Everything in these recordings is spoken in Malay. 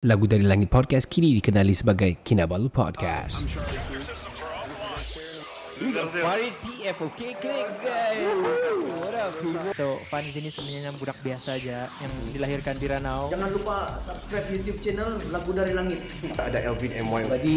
Lagu dari Langit Podcast kini dikenali sebagai Kinabalu Podcast. Farid PF Okay klik guys So Fan di sini sebenarnya budak biasa aja Yang dilahirkan di Ranau Jangan lupa subscribe YouTube channel Lagu Dari Langit. ada Elvin MY Jadi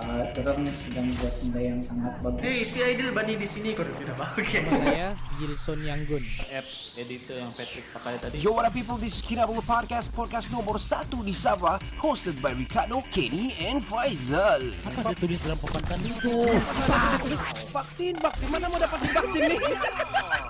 uh, orang sedang buat benda yang sangat bagus. Hey, si Aidil Bani di sini kau tidak apa? Okay. Saya Gilson Yanggun apps editor yang Patrick pakai tadi. Yo, what up people? This is Kinabalu Podcast, podcast nomor satu di Sabah, hosted by Ricardo, Kenny and Faizal. Apa dia tulis dalam papan tadi tu? Vaksin, vaksin. Mana mau dapat vaksin ni?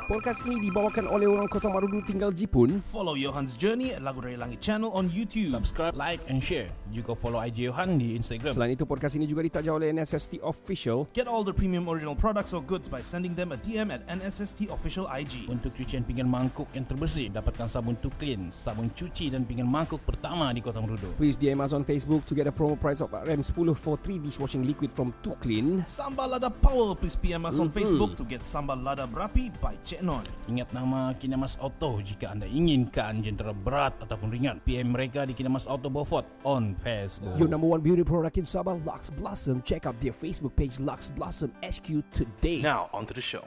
Podcast ini dibawakan oleh orang Kota Marudu tinggal Jipun. Follow Johan's Journey at Lagu Dari Langit channel on YouTube. Subscribe, like and share. Juga follow IG Johan di Instagram. Selain itu, podcast ini juga ditaja oleh NSST Official. Get all the premium original products or goods by sending them a DM at NSST Official IG. Untuk cucian pinggan mangkuk yang terbersih, dapatkan sabun to clean, sabun cuci dan pinggan mangkuk pertama di Kota Merudu. Please DM us on Facebook to get a promo price of RM10 for 3 dishwashing liquid from Too Clean. Sambal Lada Power, please PM us on Mhm. Facebook to get Sambal Lada Berapi by Cik Non. Ingat nama Kinamas Auto jika anda inginkan jentera berat ataupun ringan. PM mereka di Kinamas Auto Beaufort on Facebook. Your number one beauty product in Sabah, Lux Blossom. Check out their Facebook page, Lux Blossom HQ today. Now, on to the show.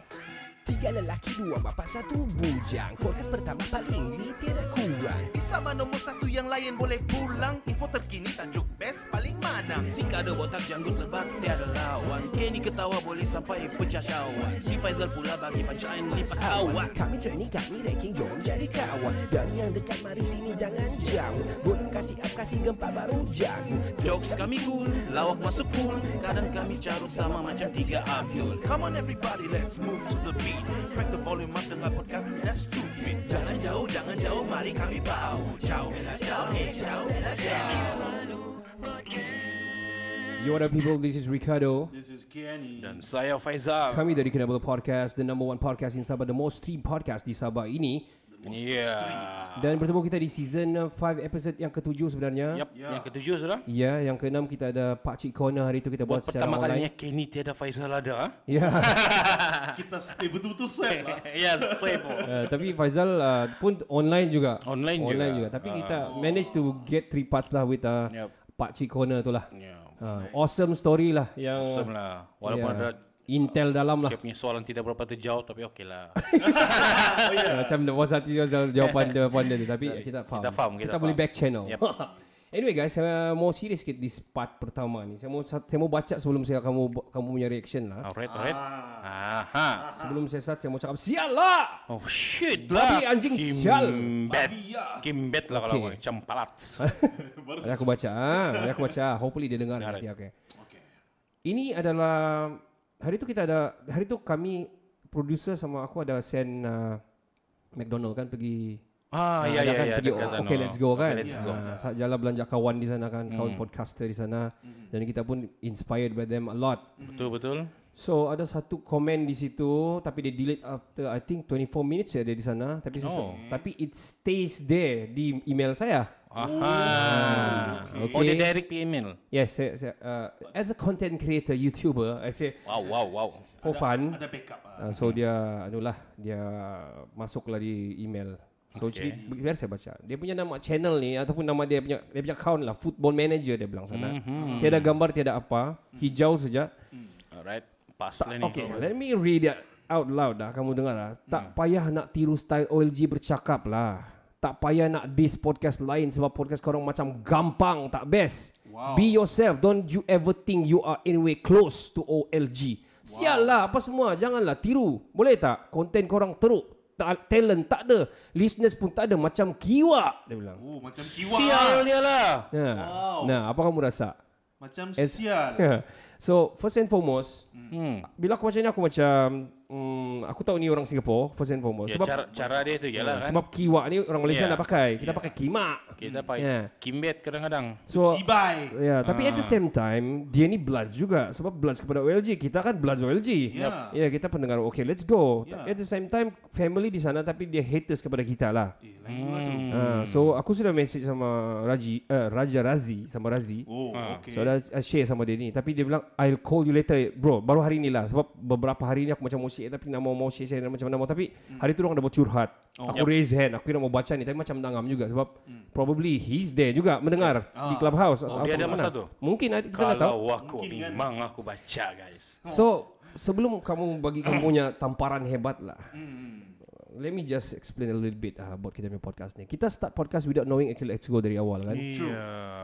Tiga lelaki, dua bapa, satu bujang. Podcast pertama paling di tiada kurang. Di Sabah nombor satu yang lain boleh pulang. Info terkini tajuk best paling mana. Si kada botak janggut lebat tiada lawan Kenny ketawa boleh sampai pecah syawak Si Faizal pula bagi pancaan lipat awak Kami training, kami ranking, jom jadi kawan. Dari yang dekat, mari sini jangan jauh. Volume kasih up, kasih gempa baru jago. Jokes kami cool, lawak masuk cool Kadang kami carut sama macam tiga Abdul Come on everybody, let's move to the beat. Crack the volume up dengar podcast tidak stupid. Jangan jauh, jangan jauh, mari kami bau Ciao, bella ciao, eh, ciao, bella ciao Yo, what up people? This is Ricardo. Dan saya Faizal Kami dari Kinabalu Podcast, the number one podcast in Sabah, the most streamed podcast di Sabah ini. Yeah Dan bertemu kita di season 5 episode yang ketujuh sebenarnya. Yep, yang ketujuh sudah Ya, yang keenam kita ada Pak Cik Corner hari itu kita buat, Buat secara pertama online. kalinya Kenny tiada Faizal ada ha? Ya, Kita eh, betul-betul swag lah. Ya, saya pun uh, tapi Faizal uh, pun online juga. Online juga. Online juga. Tapi kita manage to get three parts lah with uh, Yep. Pak Cik Corner tu lah. Ya, Uh, awesome story lah yang awesome lah Walaupun ya, ada intel dalam lah. Saya punya soalan tidak berapa terjawab Tapi okey lah Uh, macam was hati jawapan jawapan dia tu tapi kita faham. Kita faham, kita boleh faham. back channel. Yep. anyway guys, saya mau serius sikit di part pertama ni. Saya mau saya mau baca sebelum saya kamu kamu punya reaction lah. Alright, alright Aha Sebelum saya start saya mau cakap sial lah. Oh shit Babi lah anjing sial. Kimbet Kimbet lah kalau Okay. macam palat Ada aku baca. Ah, ada aku baca. Hopefully dia dengar nanti. Okay. Ini adalah hari tu kita ada hari tu kami producer sama aku ada send uh, McDonald kan pergi Ah Ah, ya ya kan? ya pergi dekat sana. okay let's go kan? Okay, let's go. Ah, jalan belanja kawan di sana kan kawan podcaster di sana. Dan kita pun inspired by them a lot. Betul betul. So ada satu komen di situ tapi dia delete after I think 24 minutes ya dia di sana. Tapi Oh. tapi it stays there di email saya Aha okay. Oh dia direct email yes saya, saya, uh, as a content creator YouTuber I say Wow wow wow for fun Ada backup ah. Uh, so dia anulah dia masuklah di email. So Okay. okay. biar saya baca. Dia punya nama channel ni ataupun nama dia punya dia punya account lah Football Manager dia bilang sana. Mm-hmm. Tiada gambar, tiada apa, hijau saja. Alright Pas lah ni Okay, let me read it out loud dah kamu dengar lah. Tak payah nak tiru style OLG bercakap lah. Tak payah nak diss podcast lain sebab podcast korang macam gampang tak best. Wow. Be yourself. Don't you ever think you are anyway close to OLG. Sial lah apa semua. Janganlah tiru. Boleh tak? Konten korang teruk. Ta- talent tak ada. Listeners pun tak ada. Macam kiwa. Dia bilang. Oh, macam kiwa. Sial dia lah Nah, Wow. nah apa kamu rasa? Macam As- sial. So, first and foremost, hmm. bila aku baca ni aku macam mm, aku tahu ni orang Singapore first and foremost ya, sebab cara, cara dia tu ialah kan sebab kiwak ni orang Malaysia Yeah. nak pakai kita pakai kimak Kita pakai Yeah. Kimbet kadang-kadang so Cibai. ya tapi Ah. at the same time dia ni blood juga sebab blood kepada OLG kita kan blood OLG Yeah. ya kita pendengar okay let's go Yeah. at the same time family di sana tapi dia haters kepada kita lah Eh, tu. Ah, so aku sudah message sama Raji uh, Raja Razi sama Razi Oh, Ah. okay. So dah uh, share sama dia ni Tapi dia bilang I'll call you later Bro baru hari ni lah Sebab beberapa hari ni aku macam mesti share tapi nak mau mau share, share macam mana mau tapi hari tu orang ada mau curhat. Aku raise hand, aku nak mau baca ni tapi macam dangam juga sebab probably he's there juga mendengar di clubhouse. Oh, atau dia ada mana. masa tu? Mungkin kita tak tahu. Kalau aku memang aku baca guys. So sebelum kamu bagi kamu punya tamparan hebat lah. Let me just explain a little bit uh, about kita punya podcast ni. Kita start podcast without knowing okay let's go dari awal kan. Iya.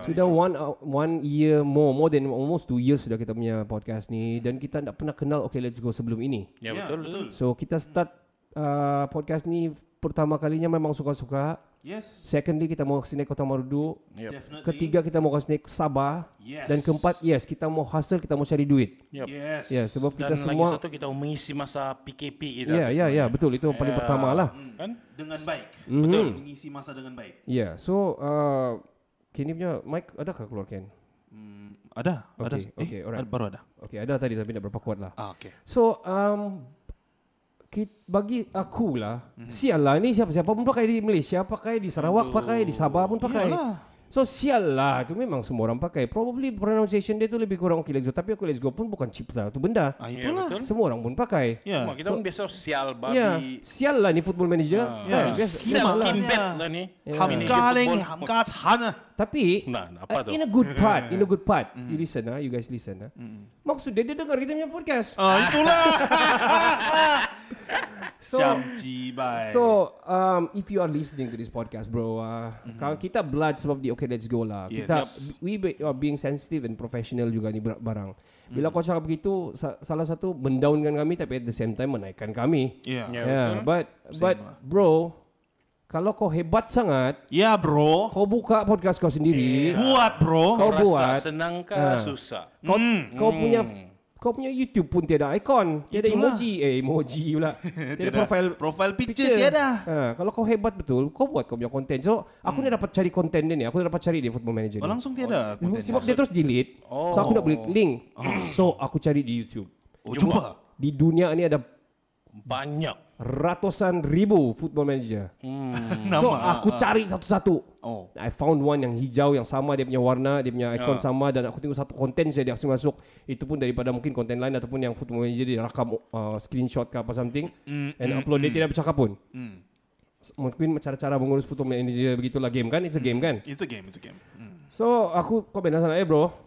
Sudah one uh, one year more more than almost two years sudah kita punya podcast ni dan kita tak pernah kenal okay let's go sebelum ini. Ya betul betul. So kita start uh, podcast ni pertama kalinya memang suka-suka. Yes. Secondly kita mau kesini Kota Marudu. Yep. Definitely. Ketiga kita mau kesini Sabah. Yes. Dan keempat yes kita mau hustle kita mau cari duit. Yep. Yes. Ya sebab Dan kita lagi semua satu kita mengisi masa PKP kita. Ya ya ya betul itu yang paling pertama lah. Kan? Dengan baik. Mhm. Betul. Mengisi masa dengan baik. Ya so uh, kini punya mic adakah keluar Ken? Hmm, ada. ada. Okay, okay, alright. ada- baru ada. Okay ada tadi tapi tak berapa kuat lah. Ah, okay. So um, bagi aku lah sial lah ni siapa siapa pun pakai di Malaysia pakai di Sarawak pakai di Sabah pun pakai. Iyalah. So sial lah itu memang semua orang pakai. Probably pronunciation dia tu lebih kurang okay let's go tapi aku let's go pun bukan cipta tu benda. Ah, Ya, itulah. betul. Semua orang pun pakai. Ya. Cuma kita pun biasa sial Ya, babi. sial lah ni football manager. Ah, Kan, ya. biasa- Sial Gimana kimbet ya? lah ni. Ya. Ham Manager galing, football. ham gacan ah. Tapi Nah, apa uh, tu? in a good part, in a good part. You listen ah, you guys listen ah. Maksud dia dia dengar kita punya podcast. Ah, itulah. So- Jam cibai. So, um, if you are listening to this podcast, bro, uh, kalau kita blood sebab di okay, let's go lah. Yes. Kita we be, are being sensitive and professional juga ni bar- barang. Bila kau cakap begitu, sa- salah satu mendaunkan kami tapi at the same time menaikkan kami. Ya. Ya, Yeah, betul. but Same but lah. bro, kalau kau hebat sangat, Ya, bro. kau buka podcast kau sendiri, Buat, bro. kau Rasa buat, senang ke Ah. susah? kau kau Hmm. punya kau punya YouTube pun tiada ikon, tiada Itulah. emoji, eh emoji pula. tiada profile profile picture, tiada. Ha, kalau kau hebat betul, kau buat kau punya konten. So, aku ni dapat cari konten dia ni. Aku dapat cari dia football manager Oh, ni. langsung tiada. konten. Sebab dia terus delete. So aku nak beli link. So aku cari di YouTube. Oh, cuba. Di dunia ni ada Banyak. ratusan ribu football manager. Hmm. So aku cari satu-satu. Oh. I found one yang hijau yang sama dia punya warna, dia punya ikon Ah. sama dan aku tengok satu konten saya dia kasi masuk. Itu pun daripada mungkin konten lain ataupun yang football manager dia rakam uh, screenshot ke apa something and upload dia tidak bercakap pun. Hmm. Mungkin cara-cara mengurus football manager begitulah game kan, it's a game kan. It's a game, it's a game. Hmm. So aku komen sana, eh bro,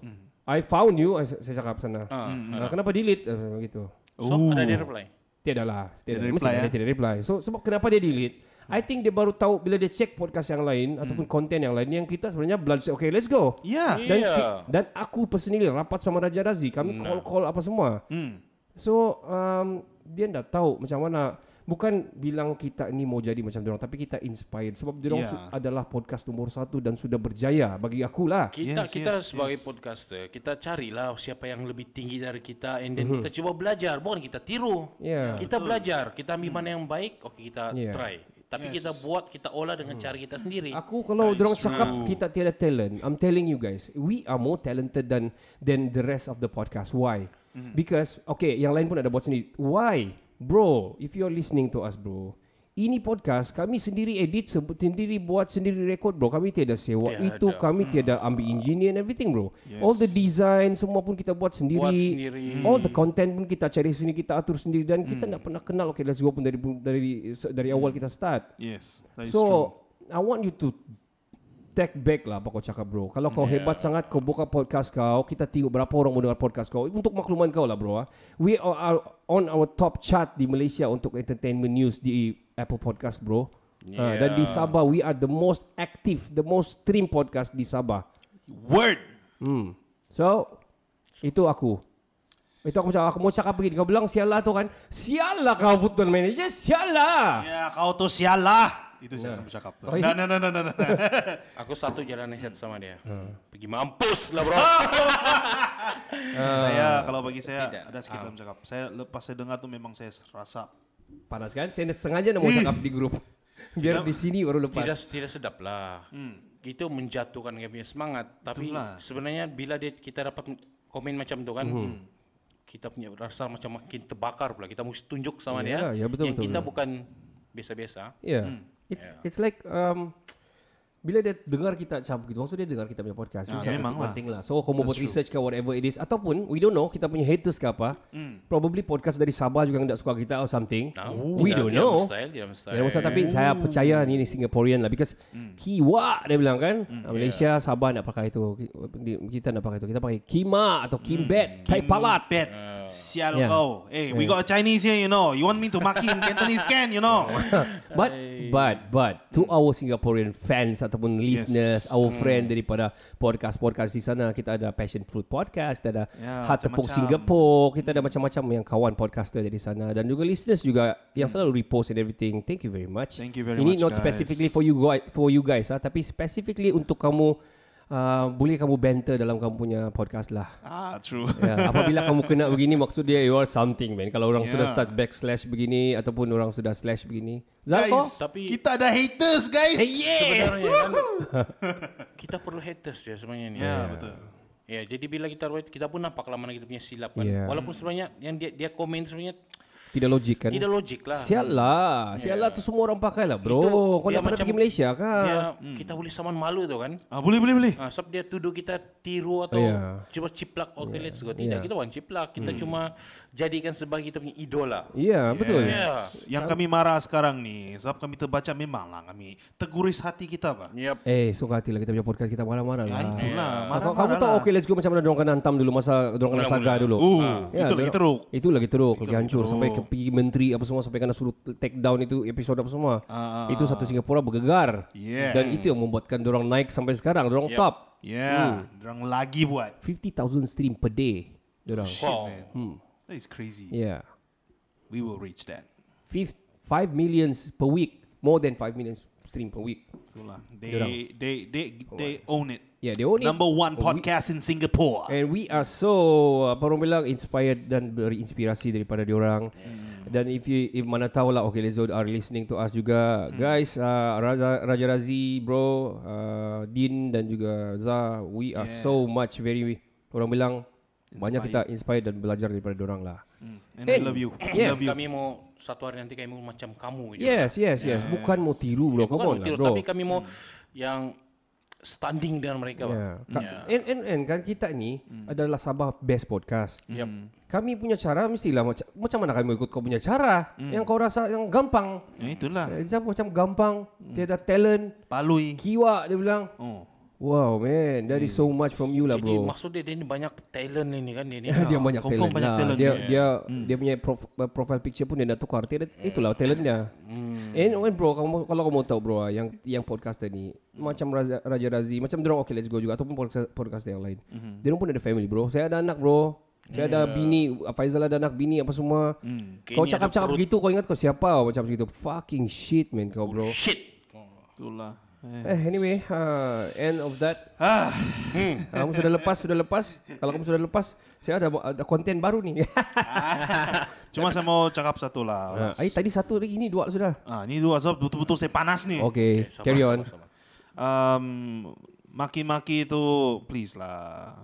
I found you, I- saya cakap sana. Ah, Ah, kenapa delete? Uh, gitu. So, ada dia reply. Tiada lah, tiada, Tiada reply, ya? tidak reply. So sebab kenapa dia delete? I think dia baru tahu bila dia check podcast yang lain ataupun konten yang lain yang kita sebenarnya blood say, okay let's go. Ya. Dan ki- dan aku personally rapat sama Raja Razi, kami call call apa semua. Hmm. So um, dia dah tahu macam mana bukan bilang kita ni mau jadi macam dia tapi kita inspired sebab dia Ya. yeah. adalah podcast nomor satu dan sudah berjaya bagi aku lah. Kita Yes, kita yes, sebagai yes. podcaster, kita carilah siapa yang lebih tinggi dari kita and then kita coba belajar, bukan kita tiru. Ya. Kita belajar, kita ambil mana yang baik, oke kita Yeah. try. Tapi kita buat, kita olah dengan cara kita sendiri. Aku kalau orang cakap kita tiada talent, I'm telling you guys, we are more talented than than the rest of the podcast. Why? Because okay, yang lain pun ada buat sendiri. Why? Bro, if you're listening to us, bro, ini podcast kami sendiri edit, se- sendiri buat, sendiri record, bro. Kami tiada sewa Tiada. itu, kami tiada ambil engineer and everything, bro. All the design semua pun kita buat sendiri. Buat sendiri. All the content pun kita cari sendiri, kita atur sendiri dan kita tak pernah kenal okay let's go pun dari dari dari awal kita start. Yes, that is So true. I want you to take back lah apa kau cakap bro. Kalau kau Yeah. hebat sangat kau buka podcast kau, kita tengok berapa orang mau dengar podcast kau. Untuk makluman kau lah bro. ah. We are on our top chart di Malaysia untuk entertainment news di Apple Podcast bro. Ah, dan di Sabah we are the most active, the most stream podcast di Sabah. Word. Hmm. So itu aku. Itu aku cakap, aku mau cakap begini. Kau bilang sialah tu kan. Sialah kau football manager, sialah. Ya, kau tuh sialah. Itu saya sempat cakap. Oh, iya. Nah, nah, nah, nah, nah, nah. Aku satu jalan nasihat sama dia. Pergi mampus lah bro. saya kalau bagi saya Tidak. ada sedikit dalam cakap. Saya lepas saya dengar tuh memang saya rasa Panas kan? Saya sengaja nak mau cakap di grup. Biar di sini baru lepas. tidak tidak sedap lah. Itu menjatuhkan punya semangat. Tapi Itulah. sebenarnya bila dia kita dapat komen macam tu kan, kita punya rasa macam makin terbakar pula. Kita mesti tunjuk sama Ya, dia ya, betul, yang betul, kita betul. bukan biasa-biasa. Yeah. It's it's like um bila dia dengar kita macam gitu, maksud dia dengar kita punya podcast. Ah, Itu memang lah. lah. So, kamu buat research ke whatever it is. Ataupun, we don't know, kita punya haters ke apa. Hmm. Probably podcast dari Sabah juga yang tak suka kita or something. Nah, we don't tidak- tidak know. mustahil, tidak mustahil. Tidak tapi saya percaya ni, ni Singaporean lah because kiwa dia bilang kan Malaysia Sabah nak pakai itu Ki- kita nak pakai itu kita pakai kima atau kimbet tai palat Bet. Sial Yeah. kau. Hey, we got a Chinese here, you know. You want me to maki in Cantonese can, you know. but but but to our Singaporean fans ataupun listeners our friend daripada podcast-podcast di sana kita ada Passion Fruit Podcast kita ada Ya, Heart Tepuk. Singapore kita ada macam-macam yang kawan podcaster dari sana dan juga listeners juga yang selalu repost and everything thank you very much Thank you very ini much, not guys. specifically for you guys for you guys ah tapi specifically untuk kamu uh, boleh kamu banter dalam kamu punya podcast lah Ah, true. Ya, apabila kamu kena begini maksud dia you are something man. Kalau orang Yeah. sudah start backslash begini ataupun orang sudah slash begini. Zal kau? Guys, Tapi- kita ada haters, guys. Sebenarnya kan kita perlu haters dia sebenarnya ni. Ya, betul. Ya, jadi bila kita kita pun nampak lah mana kita punya silap kan. Ya. Walaupun sebenarnya yang dia dia komen sebenarnya Tidak logik kan? tidak logik lah. Sial lah. Sial lah tu semua orang pakai lah bro. Itu Kau nak pernah macam- pergi Malaysia kan? Dia kita boleh saman malu tu kan. Ah, boleh, boleh, boleh. Ah, sebab dia tuduh kita tiru atau Ya. cuma ciplak. Okay, let's go. Tidak, Ya. kita bukan ciplak. Kita cuma jadikan sebagai kita punya idola. Ya betul. Ya. Yang kami marah sekarang ni, sebab kami terbaca memanglah kami terguris hati kita, Pak. Yep. Eh, suka hati lah kita punya podcast kita marah-marah Ya, lah. itulah. Kau, Marah-marah kamu tahu lah. okay let's go macam mana dorang kena hantam dulu masa dorang kena saga dulu. Uh, itu lagi teruk. Itu lagi teruk, lagi hancur sampai ke pergi menteri apa semua sampai kena suruh take down itu episod apa semua. Ah, ah, itu satu Singapura bergegar. Yeah. Dan itu yang membuatkan dorang naik sampai sekarang, dorang top. Ya, yeah, dorang lagi buat. 50,000 stream per day. Dorang. Wow. Man. That is crazy. Yeah. We will reach that. Fif- 5 millions per week. More than 5 millions stream per week. Itulah. They, they, they, they own it. Yeah, they own it. Number one We- podcast in Singapore. And we are so apa orang bilang inspired dan berinspirasi daripada diorang. Dan if you if mana tahu lah okay Lezo are listening to us juga guys uh, Raja Raja Razi bro uh, Din dan juga Za we are Yeah. so much very orang bilang banyak kita Inspired. inspired dan belajar daripada diorang lah. And I love you. I Yeah. love you. Kami mau satu hari nanti kami mau macam kamu. gitu. Yes, yes, yes. Bukan mau tiru bro. Bukan Come on mau tiru, lah, bro. tapi kami mau yang standing dengan mereka. Pak. Yeah. Ka- Ya. And, and, and kan kita ni adalah Sabah Best Podcast. Yep. Kami punya cara mestilah macam macam mana kami ikut kau punya cara yang kau rasa yang gampang. Ya, itulah. Eh, Macam macam gampang, tiada talent, Palui. kiwa dia bilang. Oh. Wow man, that is so much from you lah Jadi bro. maksud dia, dia ni banyak talent ini kan dia ni. dia banyak confirm talent banyak lah. talent dia dia. dia dia punya prof, profile picture pun dia dah tukar. Dia, itulah talent dia. And when bro, kamu, kalau kamu tahu bro, yang yang podcaster ni macam Raja, Raja Razi, macam dia okay let's go juga ataupun podcast, podcaster yang lain. Dia pun ada family bro. Saya ada anak bro. Saya ada bini, Faizal ada anak bini apa semua. Kau Kenny ada cakap-cakap begitu kau ingat kau siapa macam begitu. Fucking shit man kau bro. Shit. Itulah. Eh anyway, uh, end of that. Ah, Kamu sudah lepas, sudah lepas. Kalau kamu sudah lepas, saya ada ada konten baru nih. cuma saya mau cakap satu lah. Ah, eh tadi satu lagi ini dua sudah. Ah, ini dua sebab betul-betul saya panas nih. Okay, Sabar, carry on. Um, maki-maki itu please lah.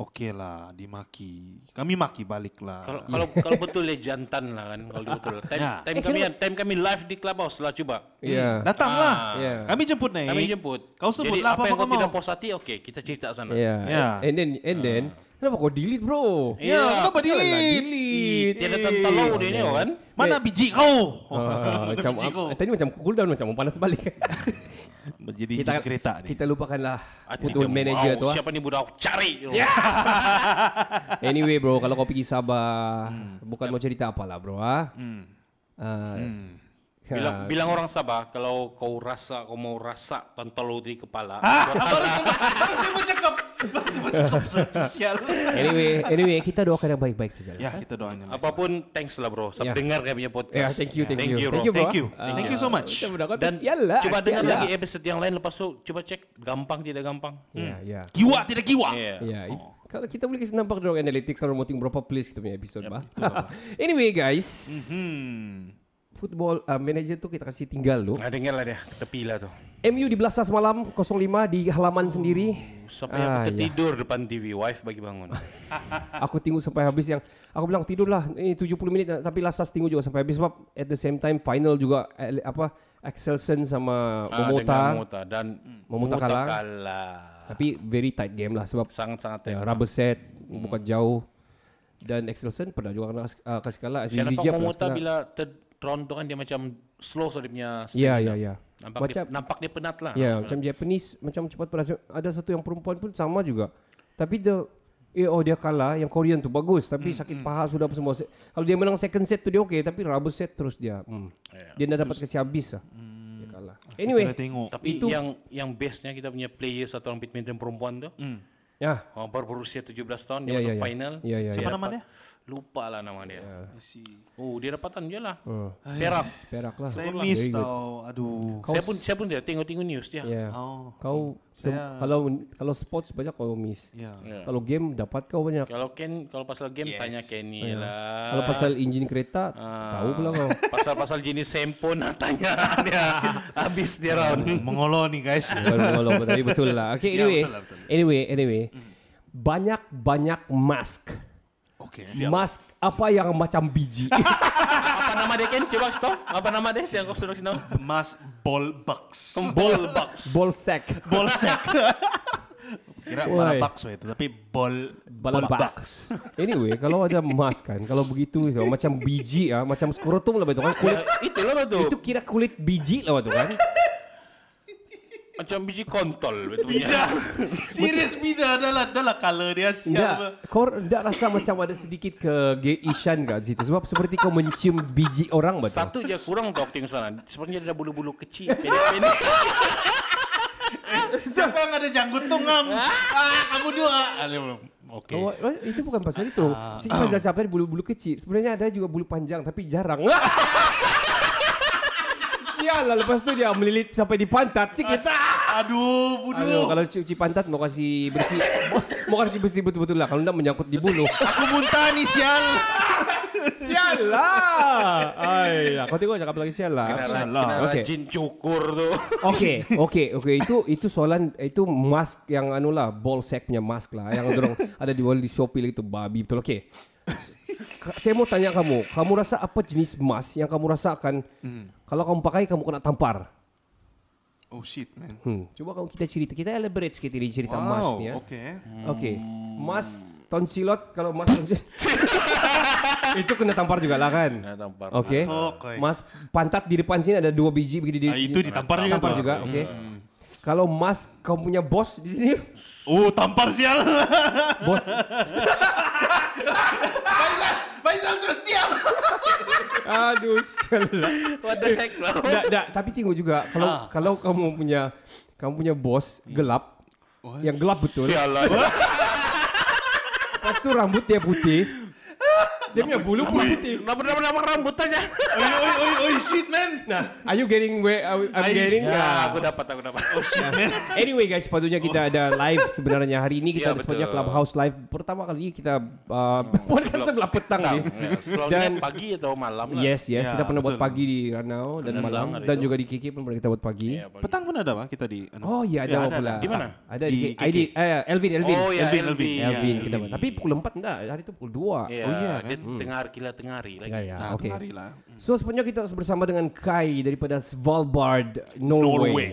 Oke lah, dimaki. Kami maki balik lah. Kalau kalau kalau betul ya jantan lah kan kalau dia betul. Time, Ya. time Eh, kami kenapa- time kami live di clubhouse lah coba. Ya. Datanglah. Ya. Kami jemput nih. Kami jemput. Kau Jadi sebutlah apa apa yang kau kau tidak puas hati, oke kita cerita sana. Ya. Ya. And then and then kenapa kau delete bro? Iya, kenapa Salah delete? delete. Tiada tentelau dia ni kan. Mana biji kau? Ah, macam biji kau. eh, tadi macam cool down macam mau panas balik. Jadi kita, kereta nih. Kita lupakanlah football dia, manager wow, tu. ah. Siapa ni budak cari. Anyway bro, kalau kau pergi Sabah, bukan mau cerita apalah bro ah. Ah, Bilang, bilang orang Sabah kalau kau rasa kau mau rasa tentelu di kepala. baru saya baru saya mau cakap. Baru. Anyway, anyway kita doakan yang baik-baik saja. Ya, kita doanya. Apapun thanks lah bro. Ya. Sebab dengar kami punya podcast. Ya, thank you, thank, Thank you. you, bro. Thank you, bro. Thank you. Ah. Thank you so much. Kita Dan tu sial lah. coba dengar lah. lagi episode yang lain lepas tu coba cek gampang tidak gampang. Ya, ya. Kiwa tidak kiwa. Ya. Ya, if, kalau kita boleh kasi nampak dorang analytics kalau mau berapa place kita punya episode bah. anyway guys, Hmm. Football uh, manager tu kita kasih tinggal dulu. Nah, dengar lah dia tepi lah tu. MU di belas semalam 05 di halaman sendiri. Sampai Ah, aku ya. tertidur depan TV, wife bagi bangun. Aku tunggu sampai habis yang aku bilang tidurlah ini 70 minit tapi last last tunggu juga sampai habis sebab at the same time final juga eh, apa Excelsen sama Ah, Momota. dan Momota kalah. kalah. Tapi very tight game lah sebab sangat-sangat ya, rubber set bukan jauh. Dan Excelsen pernah juga kena uh, kasih kalah. Pernah Momota bila third round tu kan dia macam slow so dia punya Ya, stamina. ya, ya. Nampak Macam- dia, nampak dia penat lah. Ya, macam Japanese macam cepat pedas. Ada satu yang perempuan pun sama juga. Tapi the eh oh dia kalah, yang Korean tu bagus tapi sakit paha sudah apa semua. Se- Kalau dia menang second set tu dia okey tapi rubber set terus dia. Hmm. Dia dah dapat kasih habis lah. Dia kalah. Anyway. Tapi Itu- yang yang bestnya kita punya player satu orang badminton perempuan tu. Ya. Oh, baru berusia 17 tahun dia Ya, masuk ya, ya. final. Ya, ya, Siapa ya. nama dia? Lupa lah nama dia. I see. Oh, dia dapatan je lah. Uh, Perak. perak lah. Saya Very miss tau. Aduh. Kau Saya pun saya pun dia tengok-tengok news dia. Ya. Oh. Kau Saya- kalau kalau sports banyak kau miss. Ya. Ya. Kalau game dapat kau banyak. Kalau Ken kalau pasal game tanya Kenny lah. Kalau pasal enjin kereta Ah. tahu pula kau. Pasal-pasal jenis handphone nak tanya dia. Habis dia round. Mengolo nih guys. Tapi betul lah. Okay, Ya, anyway. betul lah, betul. Anyway, anyway. Banyak-banyak mask. Oke. Mask apa yang macam biji. Apa nama dia Ken? Coba kasih tahu. Apa nama dia yang kau sudah kasih tahu? Mas ball box. Ball box. Ball sack. Ball sack. Kira Woi. bala box weh itu, tapi ball Bala ball box. Anyway, kalau ada mask kan, kalau begitu so, macam biji ah, macam skrotum lah betul kan kulit. Itulah tu. Itu kira kulit biji lah betul kan. Macam biji kontol betul Bida. Serius bida adalah adalah color dia siapa. Enggak, kau enggak rasa macam ada sedikit kegeisan kat situ sebab seperti kau mencium biji orang betul. Satu je kurang tu aku tengok sana. Sepertinya ada bulu-bulu kecil. Pendek-pendek. Siapa yang ada janggut tungam? ah, kamu dua. Oke. Oh, oh, itu bukan pasal itu. Si Faizal Syafri bulu-bulu kecil. Sebenarnya ada juga bulu panjang tapi jarang. Sial lah lepas tu dia melilit sampai di pantat sikit. Aduh, Aduh, buduh. kalau cuci pantat mau kasih bersih. mau, kasih bersih betul-betul lah. Kalau enggak menyangkut di bulu. Aku muntah nih sial. sial lah. Ay, kau tengok cakap lagi sial lah. Kena, Salah. kena Okey. rajin cukur tu. Okey, okey, okey. Itu itu soalan itu mask yang anu lah, ball sack punya mask lah yang dorong ada di di Shopee lah itu babi betul. Okey. Saya mau tanya kamu, kamu rasa apa jenis mask yang kamu rasakan kalau kamu pakai kamu kena tampar? Oh shit, man. Hmm. Coba kamu kita cerita, kita elaborate sikit ini cerita mask ni ya. oke. Okey. Mask tonsilot kalau mask tonsilot itu kena tampar juga lah kan? Kena tampar. Okey. Oke. Mas pantat di depan sini ada dua biji begini di Ah, itu ditampar juga Tampar juga, oke. Kalau Mas kamu punya bos di sini, Oh, tampar sial. bos Faisal, terus diam. aduh salah. What the heck lah. Tak, tak, tapi tengok juga kalau Ah. kalau kamu punya kamu punya bos gelap yang gelap betul. Sialan. Lepas tu rambut dia putih. Dia punya bulu pun putih. Nama-nama rambut aja. Oi, oi, oi, oi, shit, man. Nah, are you getting where I'm I- getting? Ya. Aku dapat, aku dapat. Oh shit, man. Anyway guys, sepatutnya kita ada live sebenarnya hari ini kita Ya, ada sepatutnya. Clubhouse live pertama kali kita uh, podcast sebelah petang ni. Ya, Dan- pagi atau malam lah. Yes, yes, Ya, kita pernah buat pagi di Ranau dan malam dan juga di KK pun pernah kita buat pagi. Ya. Petang pun ada pak kita di. Oh iya ada Ya, pula? Di mana? Ada Di. ID eh Elvin Elvin. Oh ya, Elvin, Elvin. Elvin. Elvin Ya, kita buat. Tapi pukul 4 enggak, hari itu pukul 2. Iya, Oh, iya, dia tengar kila tengari lagi. Ya ya, Nah, oke. kemari lah. So sebenarnya kita harus bersama dengan Kai daripada Svalbard, Norway. Norway.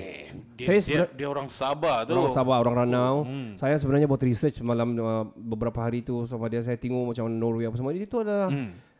Dia, Saya dia, sebenar- dia orang Sabah tu. Orang Sabah, orang Ranau. Saya sebenarnya buat research malam uh, beberapa hari itu sama dia saya tengok macam Norway apa semua. Itu ada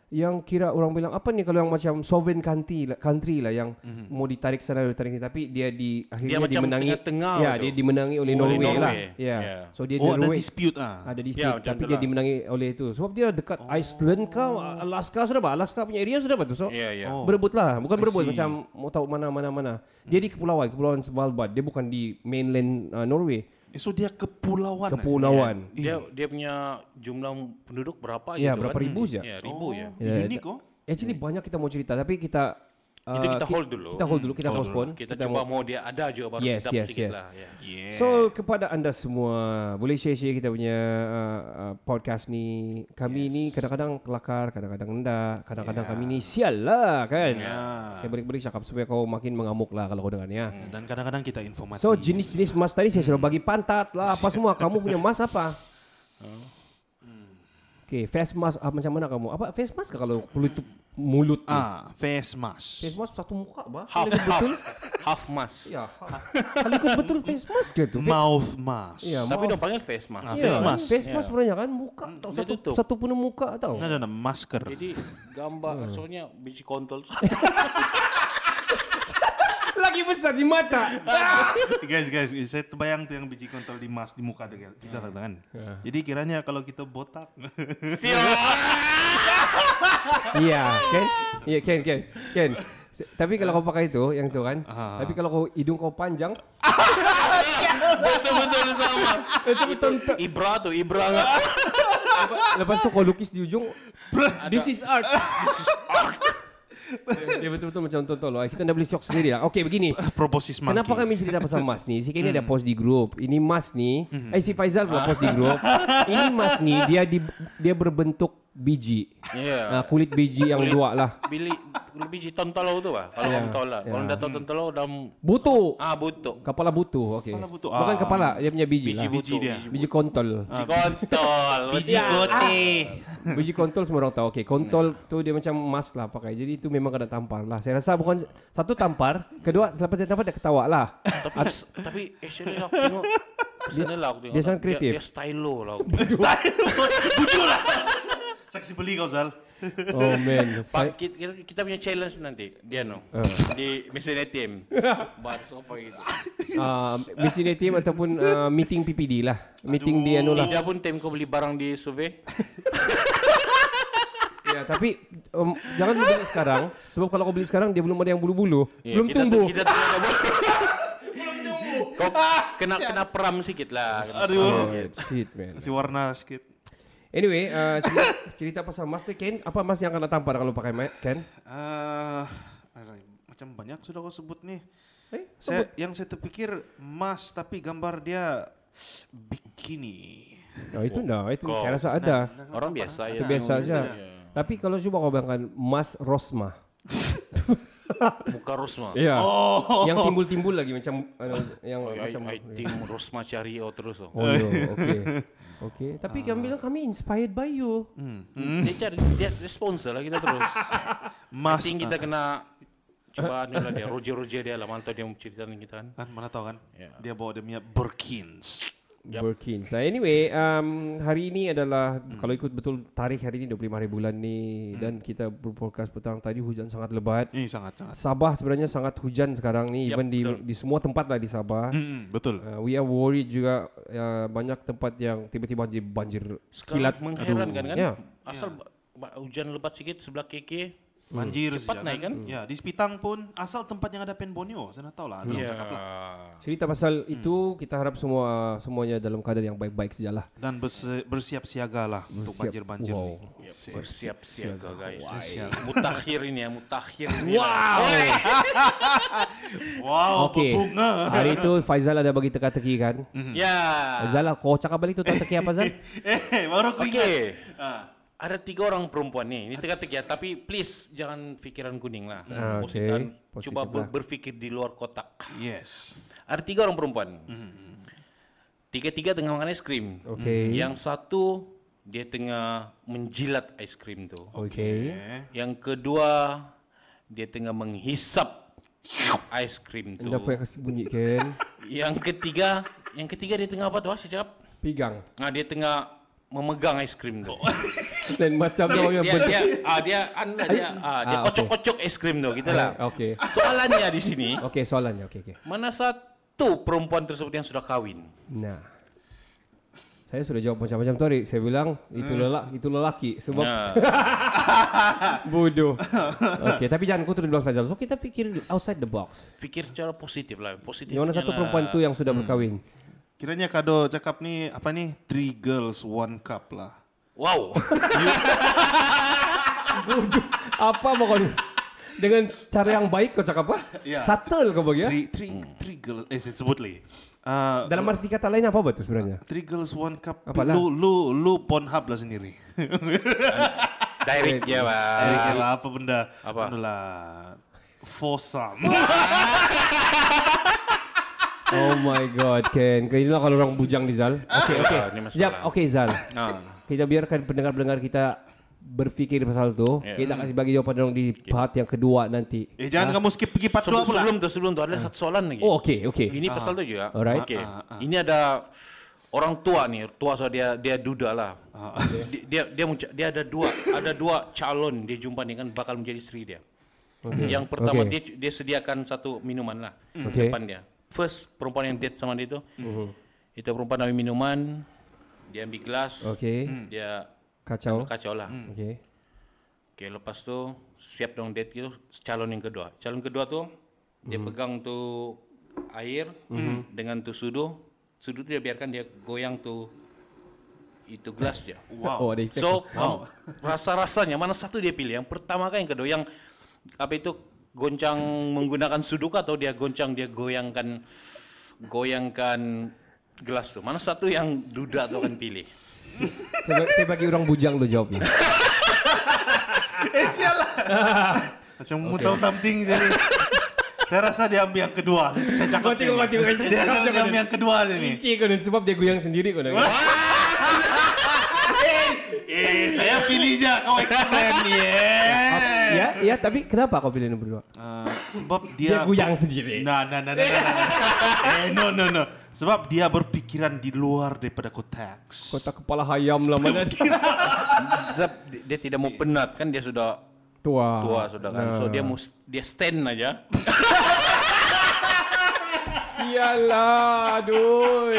yang kira orang bilang apa nih kalau yang macam sovereign country lah, country lah yang mau ditarik sana ditarik sini tapi dia di akhirnya macam dimenangi tengah-tengah ya tu. dia dimenangi oleh Oleh Norway, lah. Norway. Ya. Ya. So dia Oh ada Norway dispute ah. ada dispute Ya, macam tapi tu dia lah. dimenangi oleh itu. Sebab dia dekat Iceland kau Alaska sudah bah Alaska punya area sudah bah tu. So Ya, ya. Oh. berebut lah bukan I berebut see. macam mau tahu mana mana mana dia di kepulauan kepulauan Svalbard dia bukan di mainland uh, Norway Eh, so dia kepulauan. eh? kepulauan Dia dia punya jumlah penduduk berapa Ya, gitu berapa kan? ribu saja? Ya, ribu ya. Ya, Unik oh. actually banyak kita mau cerita tapi kita uh, Itu kita ki- hold dulu. kita hold dulu kita Hold postpone Kita, coba mau dia ada juga baru Yes, sedap yes, sedikit yes. lah. Ya. Yeah. So kepada anda semua boleh share-share kita punya uh, uh, podcast ni. Kami yes. ni kadang-kadang kelakar, kadang-kadang enggak, kadang-kadang Yeah. kami ni sial lah kan. Ya. Saya balik-balik cakap supaya kau makin mengamuk lah kalau kau dengar ni ya. Dan kadang-kadang kita informatif. So jenis-jenis mas tadi saya sudah bagi pantat lah apa semua. Kamu punya mas apa? Okay, face mask ah, macam mana kamu? Apa face mask ke kalau tu mulut tu? Ah, face mask. Face mask satu muka bah. Half, half, betul. half mask. Ya. Kalau ikut betul face mask ke tu? Mouth mask. Ya, Tapi dong panggil face mask. Ah, Ya, face mask. Face Ya. mask sebenarnya kan muka tau dia satu tutup. satu pun muka tau. Ada ada masker. Jadi gambar soalnya biji kontol. Besar di mata. guys, guys, saya terbayang tuh yang biji kontol di mask di muka guys. kita kan. Jadi kiranya kalau kita botak, Iya, Ken. Iya, Ken, Ken. Ken. Se- Tapi kalau kau pakai itu, yang itu kan. Ah. Tapi kalau kau hidung kau panjang, Betul-betul sama. Itu betul. Ibra tuh, Ibra lepas tu kau lukis di ujung, this is art. Dia betul-betul macam tonton loh. Kita dah beli sok sendiri lah. Okey, begini. proposis monkey. Kenapa kami cerita pasal Mas ni? Si Kenny ada post di grup. Ini Mas ni, eh si Faizal pula post di grup. Ini Mas ni dia di, dia berbentuk biji. Iya. Ah, kulit biji yang dua lah. Bili biji tontolo tu bah. Kalau orang tahu lah. Kalau dah tahu tontolo dalam Butu. ah butuh. Kepala butu. Okey. Kepala. Bukan Ah. kepala, dia punya biji, Biji lah. butuh. dia. Biji kontol. Si kontol. Biji kote. Biji kontol semua orang tahu. Okey, kontol tu dia macam emas lah pakai. Jadi itu memang kena tampar lah. Saya rasa bukan satu tampar, kedua selepas dia tampar dia ketawa lah. tapi tapi actually aku tengok Personal lah aku tengok dia sangat kreatif. Dia, dia stylo lah tengok. Bujur lah. Saksi beli kau Zal. Oh man. Pak, kita, kita, punya challenge nanti Dia no Ah. Di Mesin ATM Bar apa gitu uh, Missing team ataupun uh, meeting PPD lah. Meeting di anu lah. Tidak pun time kau beli barang di survey Ya, tapi um, jangan beli sekarang sebab kalau kau beli sekarang dia belum ada yang bulu-bulu. Ya, belum kita, tumbuh. Kita tengok Belum tumbuh Kau kena kena peram sikit lah kena Aduh. Oh, shit man. Kasih warna sedikit. Anyway, uh, cerita, cerita pasal mas tu Ken, apa mas yang akan tampar kalau pakai mic Ken? Alah, macam banyak sudah kau sebut nih. Eh, Saya, yang saya terpikir emas tapi gambar dia bikini. Oh, itu nah, itu Kau- saya rasa ada. Orang biasa itu ya biasa saja. Tapi kalau cuba kau bayangkan Mas Rosma. Muka Rosma Iya. Yang timbul-timbul lagi macam anu, yang Oh, I, macam I think Rosma cari oh terus oh. Oh, yo, okey. Okey, tapi kami bilang kami inspired by you. Dia cari dia, dia sponsor lah kita terus. I think kita kena coba anu lah dia Roger Roger dia lah mantau dia mau cerita dengan kita kan. Kan mana tahu kan? Ya. Dia bawa dia punya Birkins. Yup. Birkins. So anyway, um, hari ini adalah kalau ikut betul tarikh hari ini 25 hari bulan ni dan kita berpodcast petang tadi hujan sangat lebat. Ini sangat sangat. Sabah sebenarnya sangat hujan sekarang ni Yup, even di betul. di semua tempat lah di Sabah. Hmm, betul. Uh, we are worried juga uh, banyak tempat yang tiba-tiba banjir, banjir Sekarang kilat. mengherankan kan? Ya. Asal ba- hujan lebat sikit sebelah KK. Banjir Cepat saja naik kan? Ya, di Sepitang pun asal tempat yang ada pen Borneo, saya nak tahu lah. Ya. Cerita pasal itu kita harap semua semuanya dalam keadaan yang baik-baik sajalah. Dan bersiap siaga lah untuk banjir-banjir Wow. Ya, bersiap siaga guys. Mutakhir ini ya, mutakhir ini. Wow. Wow, Okey. berbunga. Hari itu Faizal ada bagi teka-teki kan? Ya. Faizal lah, kau cakap balik tu teka-teki apa Zal? eh, baru aku ingat. Okey. Ah. Ada tiga orang perempuan nih. Ini teka-teki ya, tapi please jangan pikiran kuning lah. Ah, okey. Positif. Positif Coba ber- lah. berpikir di luar kotak. Yes. Ada tiga orang perempuan. Tiga-tiga tengah makan es krim. Okey. Yang satu dia tengah menjilat es krim tu. Okey. Yang kedua dia tengah menghisap es krim tu. Yang kasih bunyi Ken? Yang ketiga, yang ketiga dia tengah apa tu? ah, Saya cakap. Pigang. Nah, dia tengah memegang es krim tu. Dan macam dia dia, orang dia, ber- dia, ah, dia, anu lah, dia, ah, dia Ah, kocok-kocok es krim tu, gitu lah. Okey. Soalannya di sini, Okey, soalannya. Okey, okey. mana satu perempuan tersebut yang sudah kawin? Nah. Saya sudah jawab macam-macam tu Arik. Saya bilang itu lelaki, itu lelaki sebab Nah, bodoh. Okey, tapi jangan kau terus bilang Faizal. So kita fikir outside the box. fikir secara positif lah, positif. Yang mana satu perempuan tu yang sudah berkahwin? Kiranya kado cakap nih apa nih? Three girls one cup lah. Wow. Bodoh. Apa pokoknya? Dengan cara yang baik kau cakap apa? Ya. Subtle kau bagi ya? Three three three girls. Eh saya sebut lagi. Ah, Dalam arti kata lain apa betul sebenarnya? Three girls one cup. Apalah? Lu lu lu Pornhub lah sendiri. Direct ya, Pak. Eh, lah, apa benda? Apa? Anu lah. Foursome. Oh my god, Ken. Kau inilah kalau orang bujang di Zal. Okey, okey. Ah, ni masalah. Sekejap, okey Zal. Ah. Kita biarkan pendengar-pendengar kita berfikir pasal tu. Ya. Kita kasih bagi jawapan orang di part yang kedua nanti. Eh jangan kamu skip pergi part dua Sebelum, pula. sebelum tu, sebelum tu ada satu soalan lagi. Oh, okey, okey. Ini pasal tu juga. Alright. Okey. Ini ada orang tua nih, tua so dia dia duda lah. Dia, dia dia menca- dia ada dua ada dua calon dia jumpa nih kan bakal menjadi istri dia. Yang pertama Okey. dia dia sediakan satu minuman lah Okey. depan dia. First perempuan yang date sama dia itu. Itu perempuan ambil minuman, dia ambil gelas, Okey. dia Kacau. kacau lah. Okey. Okey, lepas tu siap dong date itu calon yang kedua. Calon kedua tu dia pegang tu air dengan tu sudu. Sudu tu dia biarkan dia goyang tu itu gelas dia. Oh, ada efek. So, kamu- rasa-rasanya mana satu dia pilih? Yang pertama kan yang kedua yang apa itu goncang menggunakan sudu atau dia goncang dia goyangkan goyangkan gelas tu? Mana satu yang duda tu akan pilih? saya, saya bagi orang bujang lu jawabnya. Eh sial lah. Macam mau tahu something jadi. Saya rasa dia ambil yang kedua. Saya, cakap Kau tengok, kau tengok, Dia, ambil yang kedua ni. Licik kau dan sebab dia goyang sendiri kau dah. Eh, saya pilih je kau explain yeah. Ya, ya, tapi kenapa kau pilih nombor dua? Uh, sebab Dia dia, goyang sendiri. Nah, nah, nah, nah, nah, nah, nah. eh, no, no, no. Sebab dia berpikiran di luar daripada konteks. Kotak kepala hayam lah mana Sebab dia, dia tidak mau penat kan dia sudah tua. tua sudah kan. So dia mus dia stand aja. Sialah, aduh.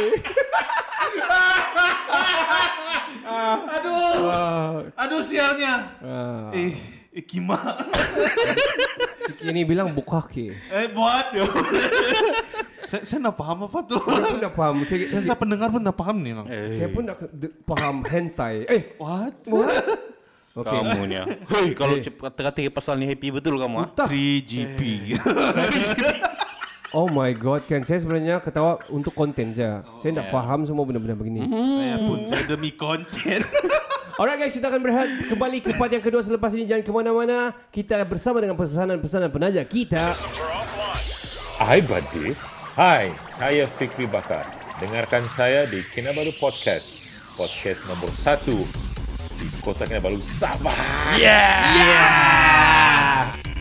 Aduh, aduh sialnya. Ah, Eh, eh Kima. si ini bilang bukake. eh, buat. Saya, saya nak paham apa tuh. Saya pun dah faham. Saya, Saya, saya pendengar pun tak paham nih. Lang. saya pun de- faham hentai. Eh, What? Okey. Kamu ni. ah. Hei, kalau cepat kata pasal ni happy betul kamu ah. 3GP. Oh my god, kan saya sebenarnya ketawa untuk konten je. Saya tak faham semua benda-benda begini. saya pun saya demi konten. Alright guys, kita akan berehat kembali ke part yang kedua selepas ini. Jangan ke mana-mana. Kita bersama dengan pesanan-pesanan penaja kita. Hai Badis. Hai, saya Fikri Bakar. Dengarkan saya di Kinabalu Podcast. Podcast nombor satu di Kota Kinabalu, Sabah. Yeah! yeah! yeah!